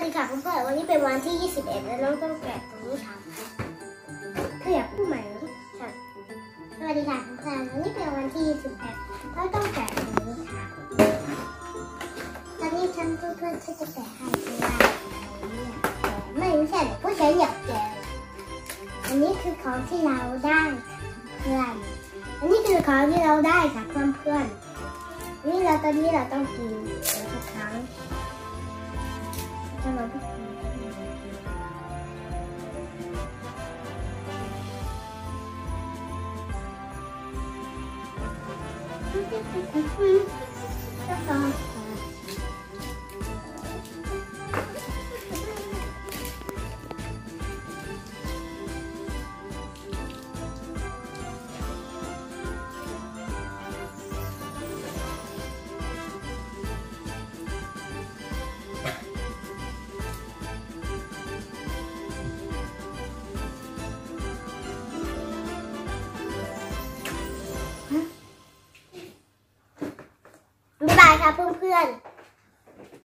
วัสดีค่ะเพื่อนๆวันนี้เป็นวันที่ 21 แล้วน้องต้องแกะตรงนี้ค่ะเธออยากพูดใหม่ค่ะสวัสดีค่ะเพื่อนๆวันนี้เป็นวันที่ 21แล้วต้องแกะตรงนี้ค่ะตอนนี้ฉันเพื่อนๆจะแกะให้คือว่าไม่ไม่ใช่หรอกผู้ชายอยากแกะอันนี้คือของที่เราได้เพื่อนอันนี้คือของที่เราได้จากเพื่อนๆนี่เราตอนนี้เราต้องกิน จะายค่ะเพื่อนๆ